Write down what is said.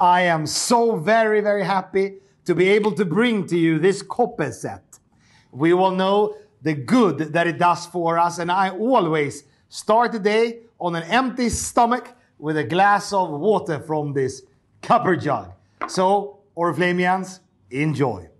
I am so very, very happy to be able to bring to you this Koppe set. We will know the good that it does for us, and I always start the day on an empty stomach with a glass of water from this copper jug. So, Oriflamians, enjoy.